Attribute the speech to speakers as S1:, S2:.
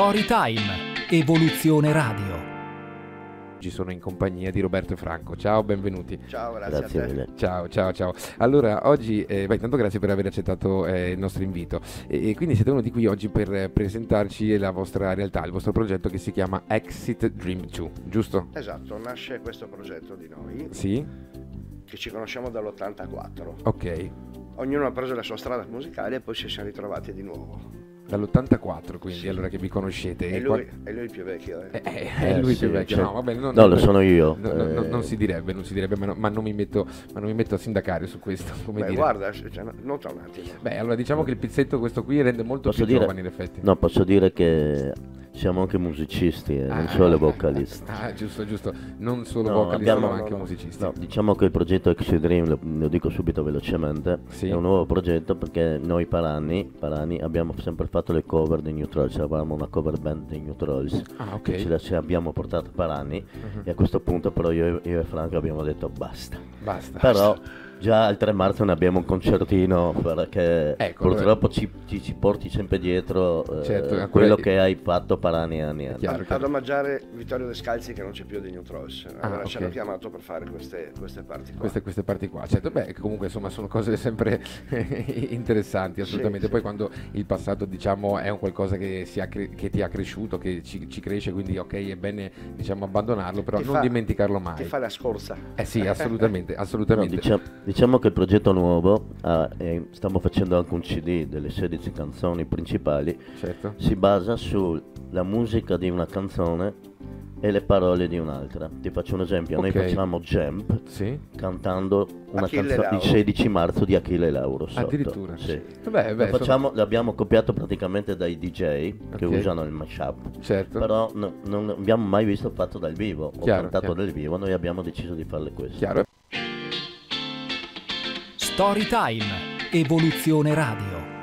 S1: Storytime, Evoluzione Radio.
S2: Oggi sono in compagnia di Roberto e Franco. Ciao, benvenuti.
S3: Ciao, grazie,
S4: Grazie
S3: a te.
S4: mille.
S2: Ciao, ciao, ciao. Allora, oggi, eh, beh, intanto grazie per aver accettato eh, il nostro invito. E, e quindi siete venuti qui oggi per eh, presentarci la vostra realtà, il vostro progetto che si chiama Exit Dream 2, giusto?
S3: Esatto, nasce questo progetto di noi
S2: Sì?
S3: che ci conosciamo dall'84.
S2: Ok.
S3: Ognuno ha preso la sua strada musicale e poi ci siamo ritrovati di nuovo.
S2: Dall'84 quindi,
S3: Sì.
S2: allora che vi conoscete.
S3: E
S2: qua-
S3: lui, è lui il più vecchio. eh.
S2: Eh, eh,
S4: Eh,
S2: è lui
S4: sì,
S2: più vecchio.
S4: cioè-
S2: No, vabbè, non,
S4: No, lo sono io.
S2: No, no, no,
S4: eh,
S2: non si direbbe, non si direbbe, ma, no- ma non, mi metto, ma non mi metto a sindacare su questo. Come
S3: Beh,
S2: dire.
S3: guarda, cioè, no- nota un attimo.
S2: Beh, allora diciamo che il pizzetto questo qui rende molto
S4: Posso
S2: più
S4: dire-
S2: giovani in effetti.
S4: No, posso dire che siamo anche musicisti, eh,
S2: Ah,
S4: non solo
S2: eh.
S4: vocalisti.
S2: Ah, giusto, giusto. Non solo
S4: No,
S2: vocalisti,
S4: abbiamo-
S2: ma anche musicisti.
S4: No, diciamo che il progetto Exit Dream, lo, lo dico subito velocemente,
S2: Sì.
S4: è un nuovo progetto perché noi per anni, abbiamo sempre fatto le cover dei New Trolls, avevamo una cover band dei New Trolls
S2: Ah,
S4: che ce la ci abbiamo portato per anni
S2: Mhm.
S4: e a questo punto però io, io e Franco abbiamo detto basta.
S2: Basta.
S4: Però già al 3 marzo ne abbiamo un concertino perché
S2: Ecco,
S4: purtroppo ci, ci- ci porti sempre dietro eh,
S2: Certo,
S4: quello che hai fatto per anni e anni anni.
S2: chiaro.
S3: Ad omaggiare Vittorio Descalzi che non c'è più di New Trolls. Allora
S2: Ah,
S3: ci
S2: ok.
S3: hanno chiamato per fare queste, queste parti qua.
S2: Queste, queste parti qua, certo, beh, comunque insomma sono cose sempre interessanti, assolutamente.
S3: sì.
S2: Poi quando il passato, diciamo, è un qualcosa che, si ha cre- che ti ha cresciuto, che ci, ci cresce, quindi ok, è bene, diciamo, abbandonarlo, però
S3: Ti
S2: non
S3: fa-
S2: dimenticarlo
S3: Ti
S2: mai.
S3: fa la scorsa.
S2: Eh sì, assolutamente,
S4: No,
S2: assolutamente.
S4: dicia- diciamo che il progetto nuovo, ah, eh, stiamo facendo anche un CD delle 16 canzoni principali,
S2: Certo.
S4: si basa sulla musica di una canzone e le parole di un'altra. Ti faccio un esempio,
S2: Ok.
S4: noi facciamo Jump
S2: Sì?
S4: cantando una canzone il
S3: Lauro.
S4: 16 marzo di Achille Lauro. sotto.
S2: Addirittura.
S4: Sì.
S2: Beh,
S4: Lo
S2: beh,
S4: facciamo- l'abbiamo copiato praticamente dai DJ che
S2: Ok.
S4: usano il mashup.
S2: certo.
S4: Però no- non abbiamo mai visto fatto dal vivo. Ho
S2: Chiaro,
S4: cantato
S2: chiaro.
S4: dal vivo, noi abbiamo deciso di farle questo.
S2: Chiaro.
S1: Storytime, Evoluzione Radio.